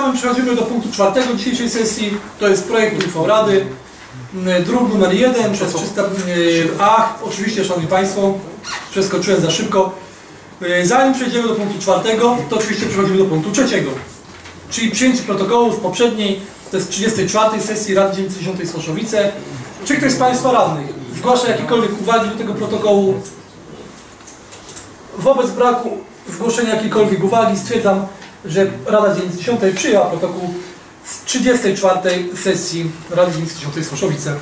samym przechodzimy do punktu czwartego dzisiejszej sesji. To jest projekt uchwał Rady. Mm, Druk numer jeden przez 300... y, Ach, oczywiście, Szanowni Państwo, przeskoczyłem za szybko. Y, Zanim przejdziemy do punktu czwartego, to oczywiście przechodzimy do punktu trzeciego. Czyli przyjęcie protokołu z poprzedniej, to jest 34 sesji Rady Dzielnicy 10 Słoszowice. Czy ktoś z Państwa radnych zgłasza jakiekolwiek uwagi do tego protokołu? Wobec braku zgłoszenia jakiejkolwiek uwagi stwierdzam, że Rada Dzielnicy 10 przyjęła protokół z 34 sesji Rady Dzielnicy 10 Słoszowice.